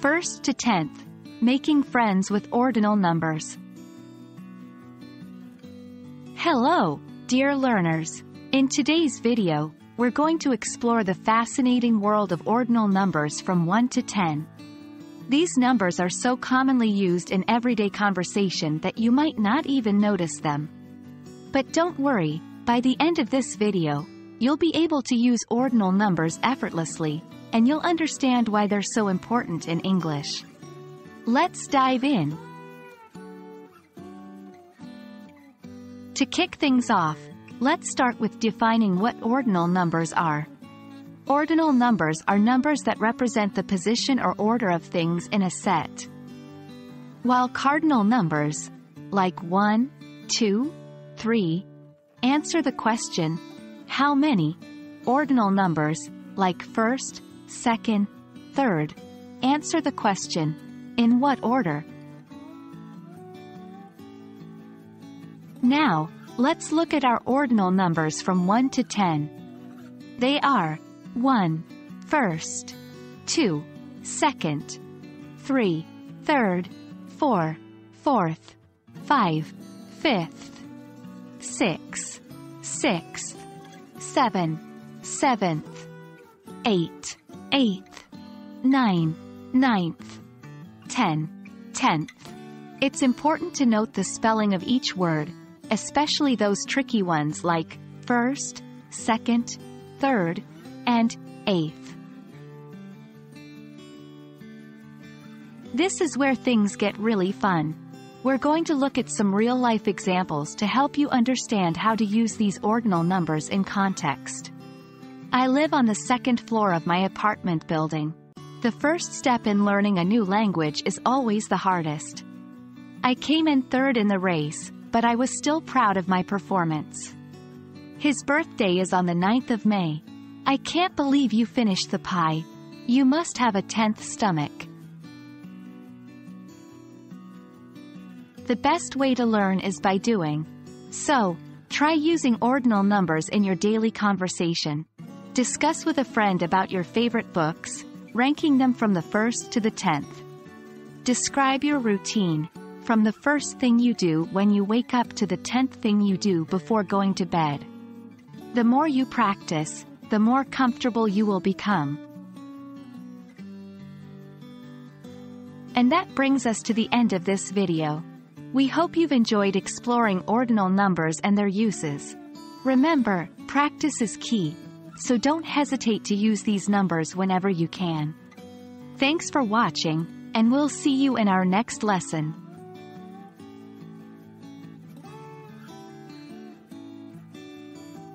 First to 10th, making friends with ordinal numbers. Hello, dear learners. In today's video, we're going to explore the fascinating world of ordinal numbers from 1 to 10. These numbers are so commonly used in everyday conversation that you might not even notice them. But don't worry, by the end of this video, you'll be able to use ordinal numbers effortlessly, and you'll understand why they're so important in English. Let's dive in. To kick things off, let's start with defining what ordinal numbers are. Ordinal numbers are numbers that represent the position or order of things in a set. While cardinal numbers, like 1, 2, 3, answer the question, how many? Ordinal numbers, like first, second, third, answer the question, in what order? Now, let's look at our ordinal numbers from 1 to 10. They are 1, first, 2, second, 3, third, 4, fourth, 5, fifth, 6, sixth, 7, seventh, 8, eighth, 9, ninth, 10, tenth. It's important to note the spelling of each word, especially those tricky ones like first, second, third, and eighth. This is where things get really fun. We're going to look at some real-life examples to help you understand how to use these ordinal numbers in context. I live on the second floor of my apartment building. The first step in learning a new language is always the hardest. I came in third in the race, but I was still proud of my performance. His birthday is on the 9th of May. I can't believe you finished the pie. You must have a 10th stomach. The best way to learn is by doing. So, try using ordinal numbers in your daily conversation. Discuss with a friend about your favorite books, ranking them from the first to the tenth. Describe your routine, from the first thing you do when you wake up to the tenth thing you do before going to bed. The more you practice, the more comfortable you will become. And that brings us to the end of this video. We hope you've enjoyed exploring ordinal numbers and their uses. Remember, practice is key, so don't hesitate to use these numbers whenever you can. Thanks for watching, and we'll see you in our next lesson.